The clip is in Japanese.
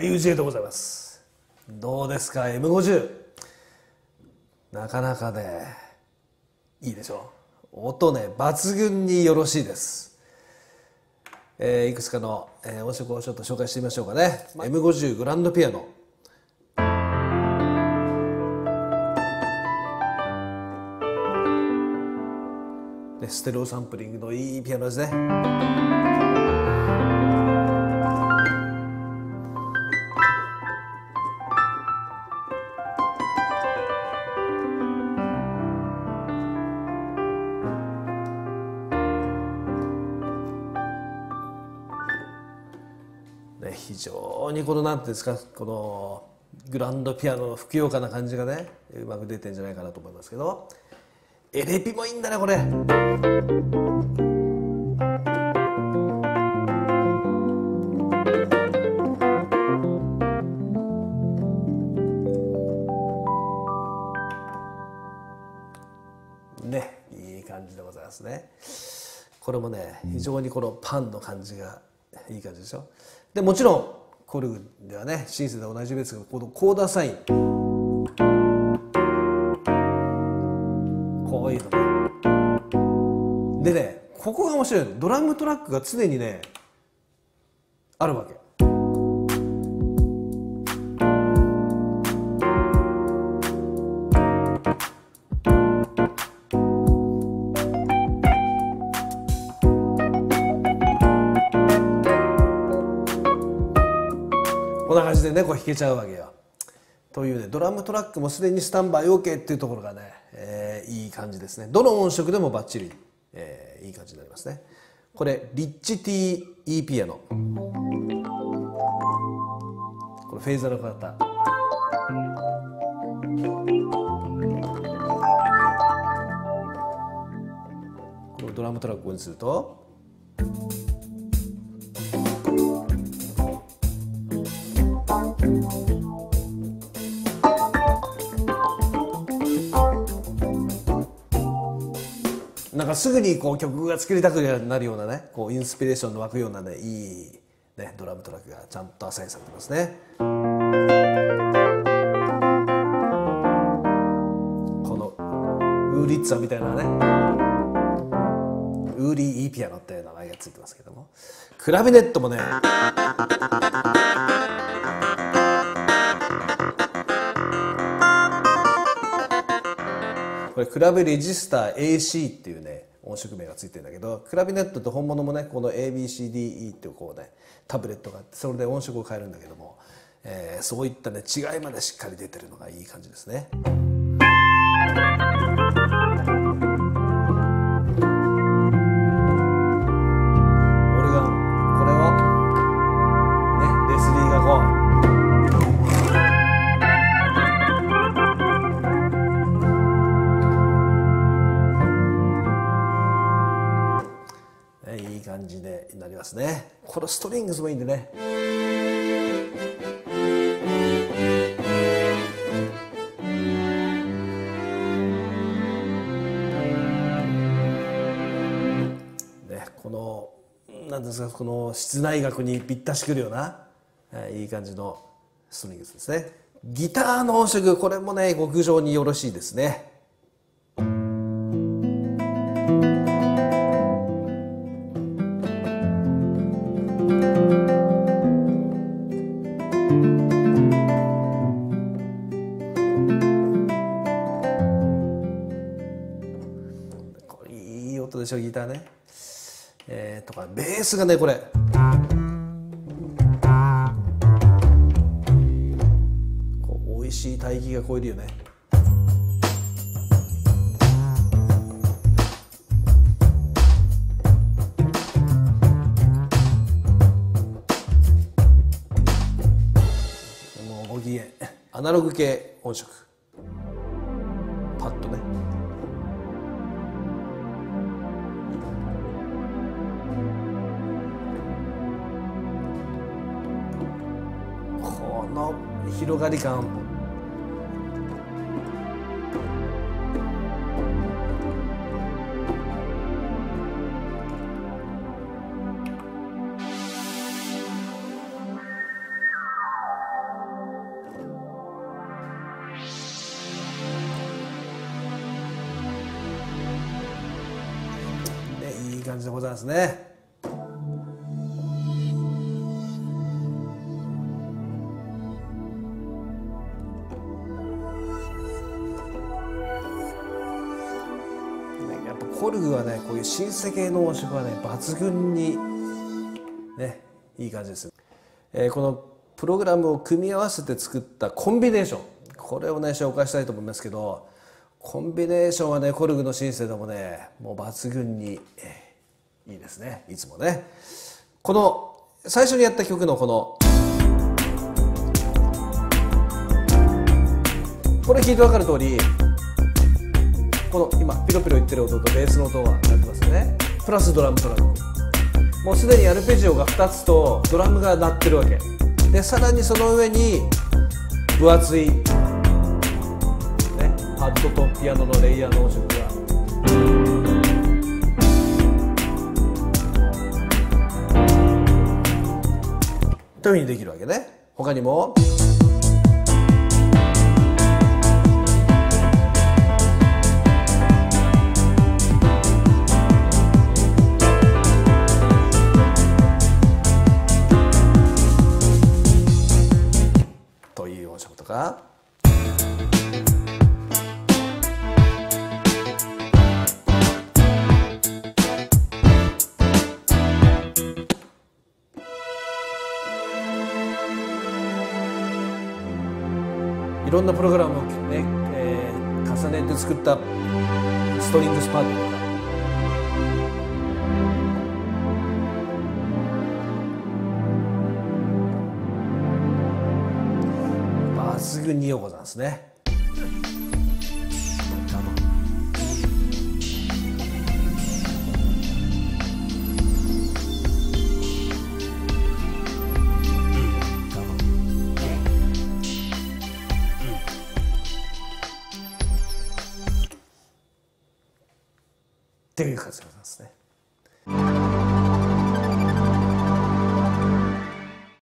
UJ でございます。どうですか M50 なかなかねいいでしょう。音ね抜群によろしいです。えー、いくつかの、えー、音色をちょっと紹介してみましょうかね、M50 グランドピアノ。でステレオサンプリングのいいピアノですねね、非常にこの何ていうんですかこのグランドピアノのふくよかな感じがねうまく出てんじゃないかなと思いますけどエレピもいいんだねこれ。ねいい感じでございますね。これもね非常にこのパンの感じがいい感じでしょ。でもちろんコルグではねシンセで同じですけどこのコーダサイン。こういうの。でねここが面白いドラムトラックが常にねあるわけ。でねこう弾けちゃうわけよ。というねドラムトラックもすでにスタンバイ OK っていうところがね、えー、いい感じですね。どの音色でもバッチリ、えー、いい感じになりますね。これリッチ TE ピアノ。これフェーザーの方。このドラムトラックをにすると。なんかすぐにこう曲が作りたくなるようなねこうインスピレーションの湧くようなねいい、ね、ドラムトラックがちゃんとアサインされてますね。このウーリッツァみたいなねウーリー・イーピアノって名前がついてますけどもクラビネットもねこれクラブレジスター AC っていうね音色名がついてるんだけどクラビネットって本物もねこの ABCDE っていうこうねタブレットがあってそれで音色を変えるんだけども、えー、そういったね違いまでしっかり出てるのがいい感じですね。感じでなりますね。このストリングスもいいんでね。ねこのなんですかこの室内楽にぴったしくるような、えいい感じのストリングスですね。ギターの音色これもね極上によろしいですね。音でしょギターね、えー、とかベースがねこれこう美味しい大気が超えるよねもうご機嫌アナログ系音色パッとね広がり感あいい感じでございますね。コルグはねこういうシンセ系の音色はね抜群にねいい感じです、えー、このプログラムを組み合わせて作ったコンビネーション。これをね紹介したいと思いますけどコンビネーションはねコルグのシンセでもねもう抜群にいいですね。いつもね。この最初にやった曲のこのこれ聞いて分かる通りこの今ピロピロ言ってる音とベースの音が鳴ってますよね。プラスドラムトラック。もうすでにアルペジオが2つとドラムが鳴ってるわけ。でさらにその上に分厚い、ね、パッドとピアノのレイヤーの音色が。というふうにできるわけね。他にも。いろんなプログラムをね、えー、重ねて作ったストリングスパートとか抜群にようございますね。っていう感じでございますね。